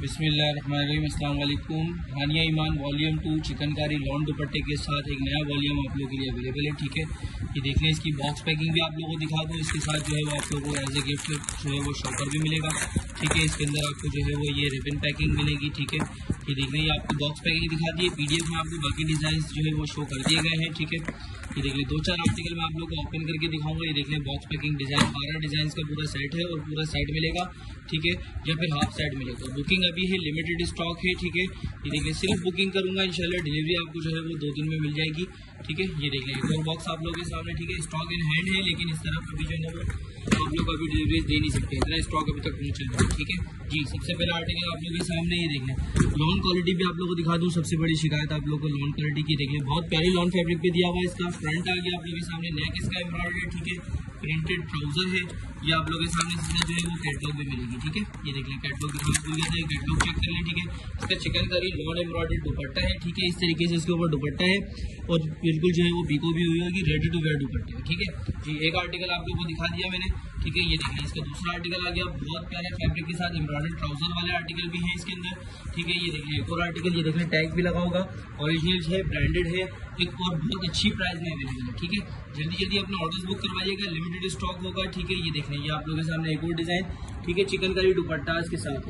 बिस्मिल्लाकुम Hania Iman, volume two, chikankari lawn दुपट्टे के साथ एक नया वॉल्यूम आप लोगों के लिए अवेलेबल है, ठीक है? ये देख लें, इसकी बॉक्स पैकिंग भी आप लोगों को दिखा दूँ। इसके साथ जो है वो आप लोगों को एज ए गिफ्ट जो है वो शॉपर भी मिलेगा। ठीक है, इसके अंदर आपको जो है वो ये रिबन पैकिंग मिलेगी, ठीक है? ये देख लें ये आपको बॉक्स पैकिंग दिखा दी है पी में आपको बाकी डिज़ाइन जो है वो शो कर दिए गए हैं, ठीक है? ये देख लें दो चार आर्टिकल मैं आप लोग को ओपन करके दिखाऊँगा। ये देख लें बॉक्स पैकिंग डिज़ाइन बारह डिज़ाइन का पूरा सेट है और पूरा सेट मिलेगा, ठीक है? या फिर हाफ़ सेट मिलेगा। बुकिंग अभी है लिमिटेड स्टॉक है, ठीक है? ये देखिए सिर्फ़ बुकिंग करूँगा, इंशाल्लाह डिलीवरी आपको जो है वो दो दिन में मिल जाएगी, ठीक है? ये देखिए एक और बॉक्स आप लोगों के सामने, ठीक है? स्टॉक इन हैंड है, लेकिन इस तरफ़ अभी जो है वो आप लोग अभी डिलीवरी दे नहीं सकते, इतना स्टॉक अभी तक पहुँच रहा है ठीक है? जी, सबसे पहला आर्टिकल आप लोगों के सामने ही देख लोन क्वालिटी भी आप लोगों को दिखा दूँ, सबसे बड़ी शिकायत आप लोगों को लॉन क्वालिटी की देख बहुत प्यारी लॉन फैब्रिक पे दिया हुआ है इसका। फ्रंट आ गया आप लोगों के सामने नेक इसका एम्ब्रॉयडरी ठीक है? प्रिंटेड ट्राउज़र है, ये आप लोगों के सामने इसमें जो है वो कैटलॉग भी मिलेगी, ठीक है? ये देख लें कैटलॉग था कैटलॉग चेक कर लें, ठीक है? इसका चिकन करी नॉन एम्ब्रॉयडेड दुपट्टा है, ठीक है? इस तरीके से इसके ऊपर दुपट्टा है, और बिल्कुल जो है वो बीको भी हुई होगी रेडी टू वेयर दुपट्टे है ठीक है? जी, एक आर्टिकल आप लोगों को दिखा दिया मैंने, ठीक है? ये देखिए इसका दूसरा आर्टिकल आ गया, बहुत प्यारे फैब्रिक के साथ एम्ब्रॉयडरी ट्राउज़र वाले आर्टिकल भी है इसके अंदर, ठीक है? ये देखिए एक और आर्टिकल ये देखिए टैग भी लगा होगा ओरिजिनल है ब्रांडेड है एक और बहुत अच्छी प्राइस में अवेलेबल है, ठीक है? जल्दी जल्दी अपना ऑर्डर बुक करवाइएगा लिमिटेड स्टॉक होगा, ठीक है? ये देख लेंगे आप लोगों के सामने एक और डिज़ाइन ठीक है? चिकन करी दुपट्टा इसके साथ